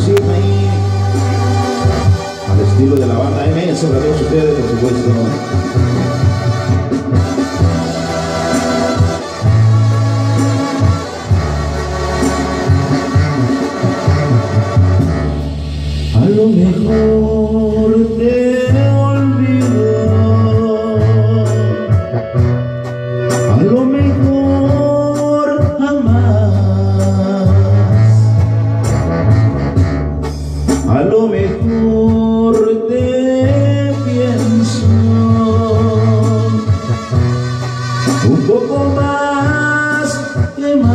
ahí al estilo de la banda MS, para todos ustedes, por supuesto. Poco más que más.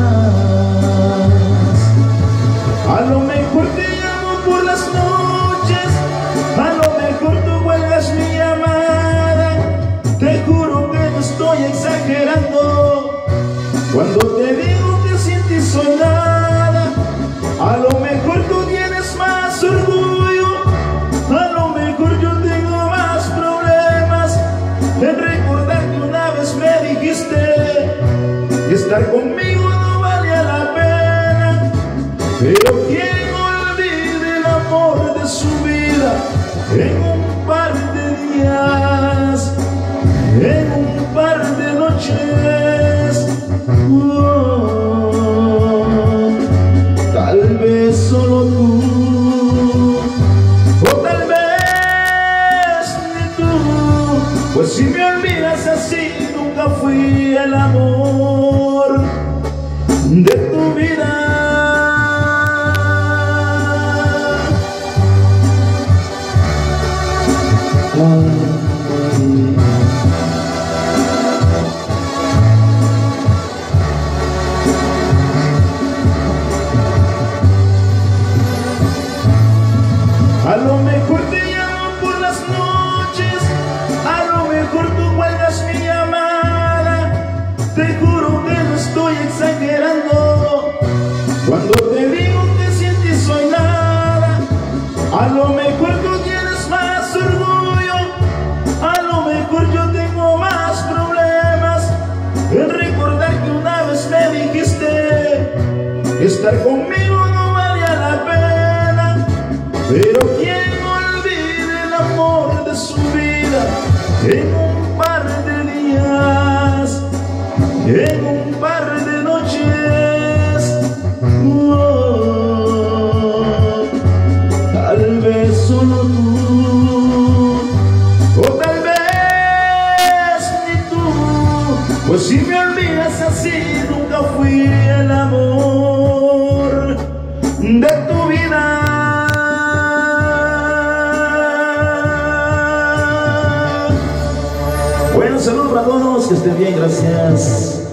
A lo mejor te llamo por las noches A lo mejor tú vuelves mi amada Te juro que no estoy exagerando. Cuando te digo que sin ti estar conmigo no valía la pena. Pero quien olvide el amor de su vida En un par de días En un par de noches. Oh, Tal vez solo tú O tal vez ni tú. Pues si me olvidas así Nunca fui el amor lo mejor te llamo por las noches, a lo mejor tú vuelvas mi llamada. Te juro que no estoy exagerando cuando te digo que sin ti soy nada. A lo mejor tú tienes más orgullo, a lo mejor yo tengo más problemas en recordar que una vez me dijiste estar conmigo no valía la pena. Pero su vida en un par de días, en un par de noches, oh, tal vez solo tú, o tal vez ni tú, pues si me olvidas así nunca fui el amor de Bueno, saludos para todos, que estén bien, gracias.